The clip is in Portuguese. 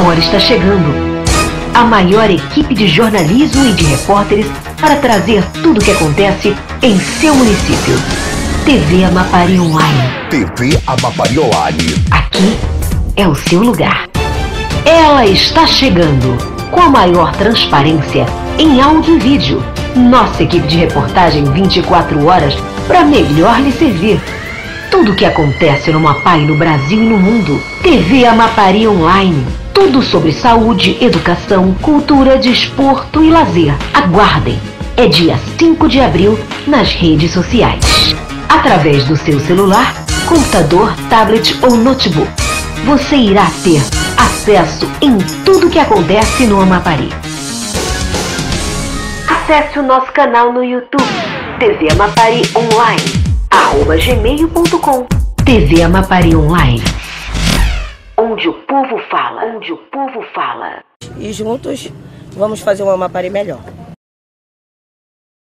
A hora está chegando. A maior equipe de jornalismo e de repórteres para trazer tudo o que acontece em seu município. TV Amapari Online. TV Amapari Online. Aqui é o seu lugar. Ela está chegando com a maior transparência em áudio e vídeo. Nossa equipe de reportagem 24 horas para melhor lhe servir. Tudo o que acontece no Amapá e no Brasil e no mundo. TV Amapari Online. Tudo sobre saúde, educação, cultura, desporto e lazer. Aguardem. É dia 5 de abril nas redes sociais. Através do seu celular, computador, tablet ou notebook. Você irá ter acesso em tudo que acontece no Amapari. Acesse o nosso canal no YouTube, TV Amapari Online, arroba gmail.com, TV Amapari Online. Onde o povo fala, onde o povo fala. E juntos vamos fazer um Amapari melhor.